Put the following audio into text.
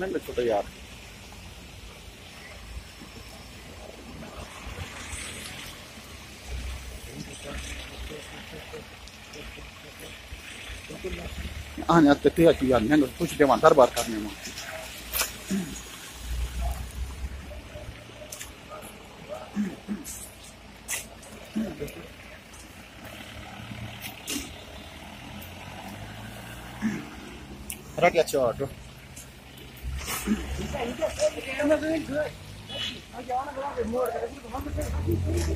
नहीं छोटा यार आने आते थे यार मैं कुछ देवा दरबार करने में Right não, your auto. I'm going to do it. não, going to go out with more.